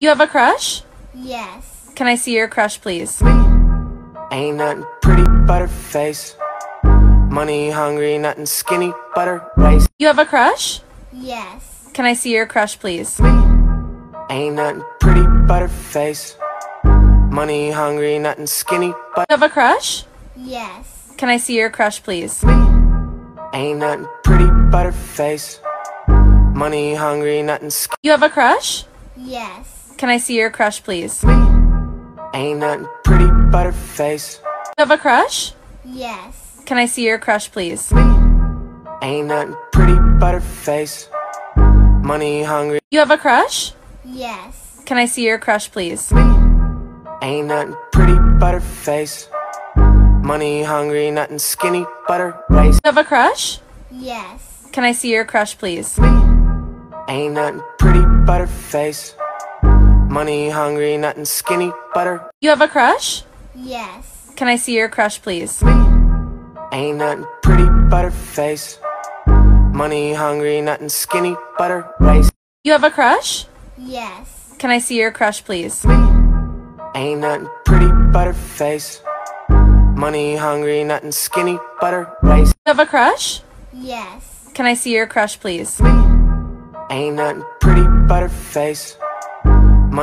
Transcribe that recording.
You have a crush? Yes. Can I see your crush, please? Ain't nothing pretty but her face. Money hungry, nothing skinny but her waist. You have a crush? Yes. Can I see your crush, please? Ain't nothing pretty but her face. Money hungry, nothing skinny but You have a crush? Yes. Can I see your crush, please? Ain't nothing pretty but her face. Money hungry, nothing skinny. You have a crush? Yes. Can I see your crush, please? Ain't nothing pretty but her face. You have a crush? Yes. Can I see your crush, please? Ain't nothing pretty but her face. Money hungry. You have a crush? Yes. Can I see your crush, please? Ain't nothing pretty but her face. Money hungry, nothing skinny but her waist. You have a crush? Yes. Can I see your crush, please? Ain't nothing pretty but her face. Money hungry, nothing skinny but her. You have a crush? Yes. Can I see your crush, please? Me. Ain't nothing pretty but her face. Money hungry, nothing skinny but her waist. You have a crush? Yes. Can I see your crush, please? Me. Ain't nothing pretty but her face. Money hungry, nothing skinny but her waist. You have a crush? Yes. Can I see your crush, please? Me. Ain't nothing pretty but her face.